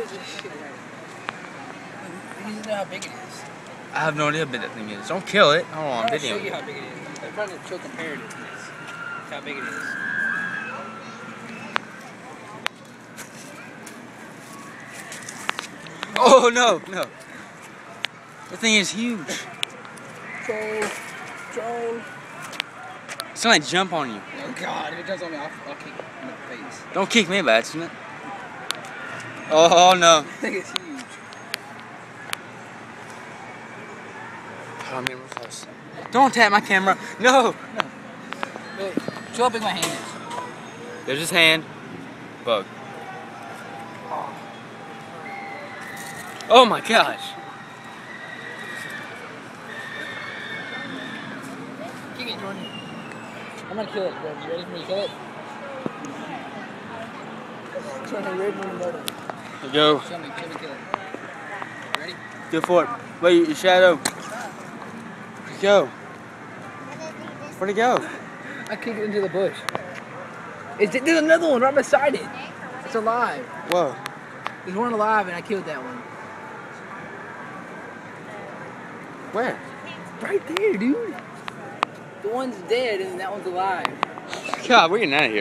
shit right? I need to know how big it is. I have no idea how big that thing is. Don't kill it. Hold on, I'll video. show you how big it is. I'm trying to show comparativeness. How big it is. Oh no, no. That thing is huge. Troll. Troll. It's gonna jump on you. Oh god, if it jumps on me, I'll, I'll kick in the face. Don't kick me accident. Oh, oh no. I think it's huge. Oh, I'm getting close. Don't tap my camera. No. Wait, show how big my hand is. There's his hand. Bug. Oh my gosh. Kick it, Jordan. I'm gonna kill it, Jordan. You ready for me to kill it? Jordan, ready for me to murder? You go. Show me, show me kill it. Ready? Go for it. Wait, your shadow. It go? Where'd it go? I kicked it into the bush. It's, there's another one right beside it. It's alive. Whoa. There's one alive and I killed that one. Where? Right there, dude. The one's dead and that one's alive. God, we're getting out of here.